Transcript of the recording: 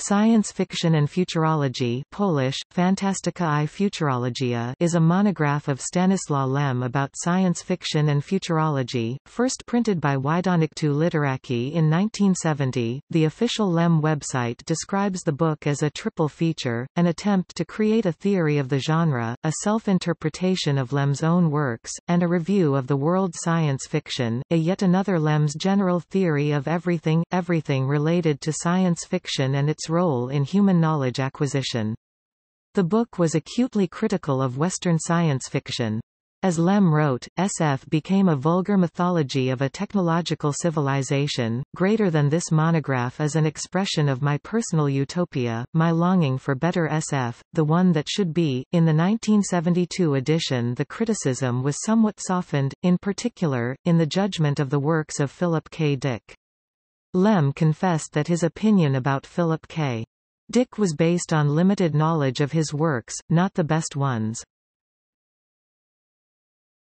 Science Fiction and Futurology Polish, Fantastyka i Futurologia is a monograph of Stanislaw Lem about science fiction and futurology, first printed by Wydawnictwo Literackie in 1970. The official Lem website describes the book as a triple feature, an attempt to create a theory of the genre, a self-interpretation of Lem's own works, and a review of the world science fiction, a yet another Lem's general theory of everything, everything related to science fiction and its role in human knowledge acquisition. The book was acutely critical of Western science fiction. As Lem wrote, SF became a vulgar mythology of a technological civilization. Greater than this monograph is an expression of my personal utopia, my longing for better SF, the one that should be. In the 1972 edition, the criticism was somewhat softened, in particular, in the judgment of the works of Philip K. Dick. Lem confessed that his opinion about Philip K. Dick was based on limited knowledge of his works, not the best ones.